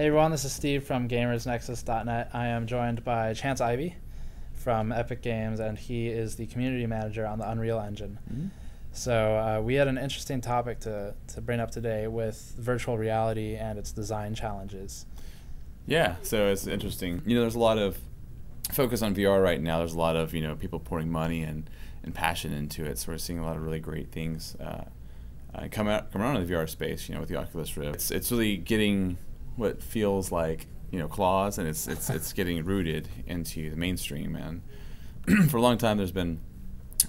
Hey everyone, this is Steve from GamersNexus.net. I am joined by Chance Ivey from Epic Games, and he is the community manager on the Unreal Engine. Mm-hmm. So uh, we had an interesting topic to, to bring up today with virtual reality and its design challenges. Yeah, so it's interesting. You know, there's a lot of focus on VR right now. There's a lot of you know people pouring money and, and passion into it. So we're seeing a lot of really great things uh, uh, come out come around in the VR space. You know, with the Oculus Rift, it's it's really getting what feels like you know claws, and it's it's it's getting rooted into the mainstream. And for a long time, there's been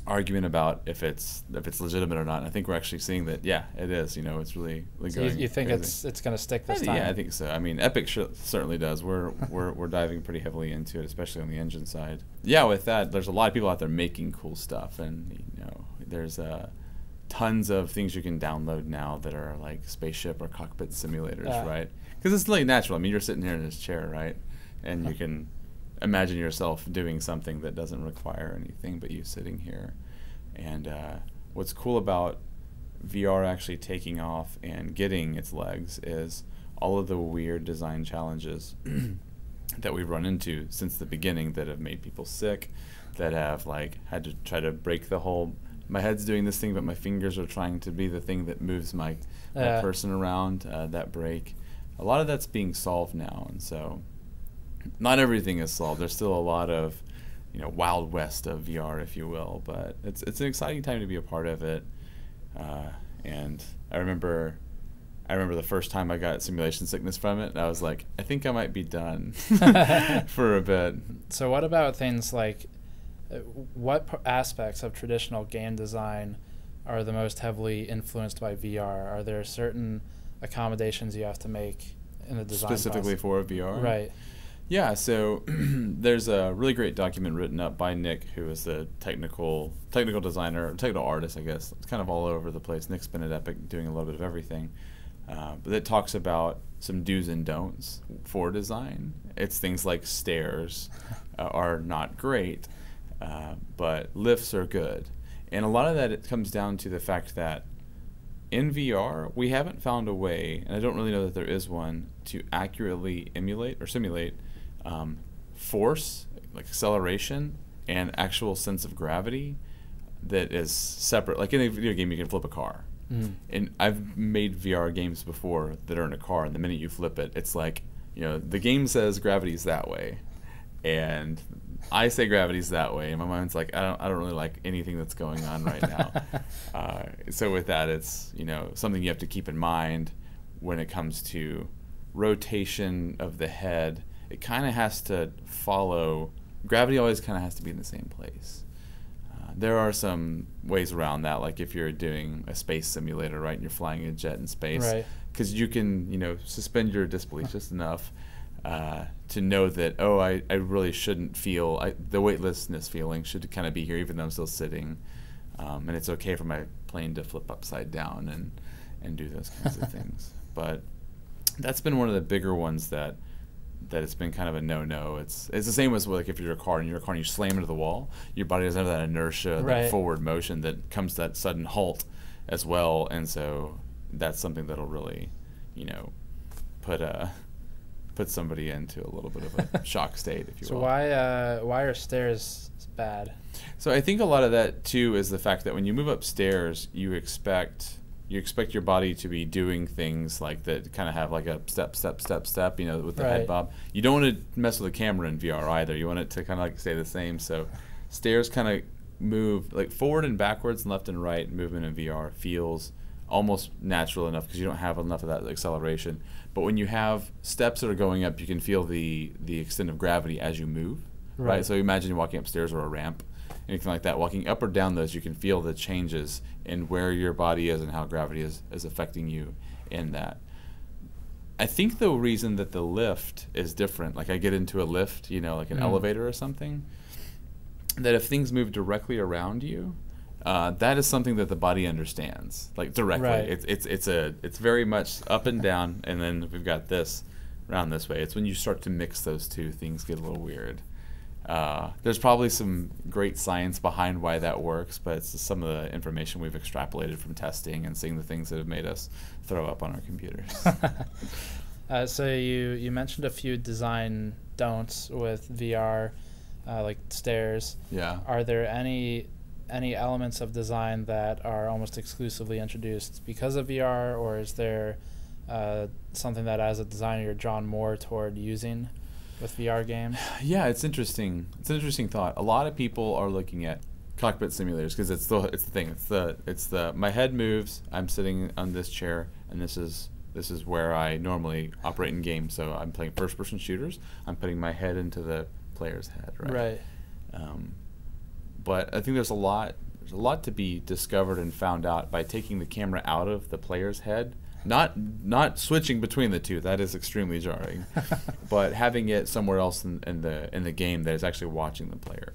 argument about if it's if it's legitimate or not. And I think we're actually seeing that. Yeah, it is. You know, it's really, really so going. You, think crazy. it's it's going to stick this I, time? Yeah, I think so. I mean, Epic sh- certainly does. We're we're we're diving pretty heavily into it, especially on the engine side. Yeah, with that, there's a lot of people out there making cool stuff, and you know, there's uh, tons of things you can download now that are like spaceship or cockpit simulators, uh, right? Because it's like natural. I mean, you're sitting here in this chair, right, and you can imagine yourself doing something that doesn't require anything but you sitting here. And uh, what's cool about VR actually taking off and getting its legs is all of the weird design challenges that we've run into since the beginning that have made people sick, that have like had to try to break the whole. My head's doing this thing, but my fingers are trying to be the thing that moves my, my uh. person around. Uh, that break, a lot of that's being solved now, and so not everything is solved. There's still a lot of you know wild west of VR, if you will. But it's it's an exciting time to be a part of it. Uh, and I remember, I remember the first time I got simulation sickness from it. I was like, I think I might be done for a bit. So what about things like, what aspects of traditional game design are the most heavily influenced by VR? Are there certain accommodations you have to make in the design specifically process? for VR? Right. Yeah, so there's a really great document written up by Nick, who is the technical technical designer, technical artist, I guess. It's kind of all over the place. Nick's been at Epic doing a little bit of everything, uh, but it talks about some do's and don'ts for design. It's things like stairs uh, are not great, uh, but lifts are good, and a lot of that it comes down to the fact that in VR we haven't found a way, and I don't really know that there is one to accurately emulate or simulate um, force, like acceleration, and actual sense of gravity that is separate. Like in a video game, you can flip a car. Mm. And I've made VR games before that are in a car, and the minute you flip it, it's like, you know, the game says gravity's that way. And I say gravity's that way, and my mind's like, I don't, I don't really like anything that's going on right now. uh, so with that, it's you know something you have to keep in mind when it comes to rotation of the head. It kind of has to follow gravity always kind of has to be in the same place. Uh, there are some ways around that like if you're doing a space simulator right and you're flying a jet in space. Because right. you can you know suspend your disbelief just enough. Uh, to know that oh I, I really shouldn't feel I, the weightlessness feeling should kind of be here even though I'm still sitting um, and it's okay for my plane to flip upside down and and do those kinds of things but that's been one of the bigger ones that that it's been kind of a no-no. It's it's the same as like if you're a car and you're a car and you slam into the wall, your body doesn't have that inertia, right. that forward motion that comes to that sudden halt as well, and so that's something that'll really, you know, put a put somebody into a little bit of a shock state, if you so will. So why uh, why are stairs bad? So I think a lot of that too is the fact that when you move upstairs, you expect you expect your body to be doing things like that kind of have like a step step step step you know with the right. head bob you don't want to mess with the camera in vr either you want it to kind of like stay the same so stairs kind of move like forward and backwards and left and right movement in vr feels almost natural enough because you don't have enough of that acceleration but when you have steps that are going up you can feel the the extent of gravity as you move right, right? so imagine you're walking upstairs or a ramp anything like that. Walking up or down those, you can feel the changes in where your body is and how gravity is, is affecting you in that. I think the reason that the lift is different, like I get into a lift, you know, like an mm. elevator or something, that if things move directly around you, uh, that is something that the body understands, like directly. Right. It's it's it's a it's very much up and down, and then we've got this around this way. It's when you start to mix those two, things get a little weird. Uh, there's probably some great science behind why that works, but it's some of the information we've extrapolated from testing and seeing the things that have made us throw up on our computers. Uh, so you you mentioned a few design don'ts with VR, uh, like stairs. Yeah. Are there any any elements of design that are almost exclusively introduced because of VR, or is there uh, something that, as a designer, you're drawn more toward using with VR games? Yeah, it's interesting. It's an interesting thought. A lot of people are looking at cockpit simulators because it's the it's the thing. It's the it's the my head moves. I'm sitting on this chair, and this is this is where I normally operate in games. So I'm playing first person shooters. I'm putting my head into the player's head, right? Right. Um, but I think there's a lot there's a lot to be discovered and found out by taking the camera out of the player's head. Not not switching between the two. That is extremely jarring. but having it somewhere else in, in the in the game that is actually watching the player,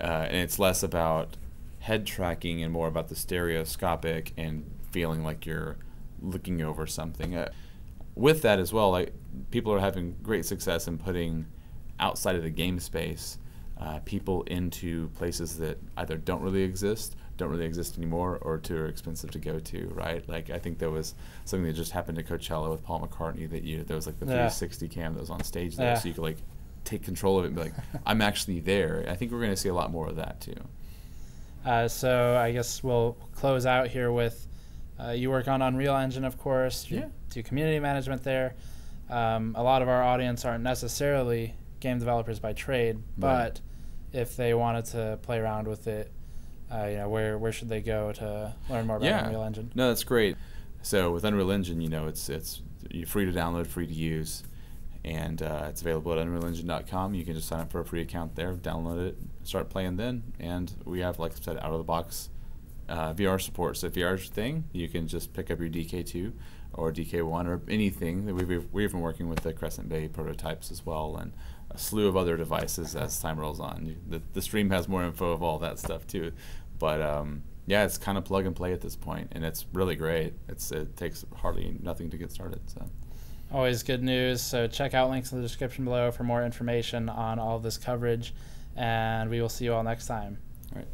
uh, and it's less about head tracking and more about the stereoscopic and feeling like you're looking over something. Uh, with that as well, like people are having great success in putting outside of the game space uh, people into places that either don't really exist, don't really exist anymore, or too expensive to go to. Right? Like I think there was something that just happened to Coachella with Paul McCartney that you there was like the Yeah. 360 cam that was on stage there, Yeah. so you could like take control of it and be like, I'm actually there. I think we're going to see a lot more of that too. Uh, so I guess we'll close out here with uh, you work on Unreal Engine, of course. You Yeah. do community management there. Um, a lot of our audience aren't necessarily game developers by trade, Right. If they wanted to play around with it, uh, you know, where where should they go to learn more about yeah. Unreal Engine? No, that's great. So with Unreal Engine, you know, it's it's you're free to download, free to use, and uh, it's available at UnrealEngine.com. You can just sign up for a free account there, download it, start playing then, and we have, like I said, out of the box uh, VR support. So if VR is your thing, you can just pick up your DK2 or DK1 or anything. that We've, we've, we've been working with the Crescent Bay prototypes as well, and a slew of other devices as time rolls on. The, the stream has more info of all that stuff too, but um, yeah, it's kind of plug and play at this point, and it's really great. It's it takes hardly nothing to get started. So Always good news. So check out links in the description below for more information on all this coverage, and we will see you all next time. all right.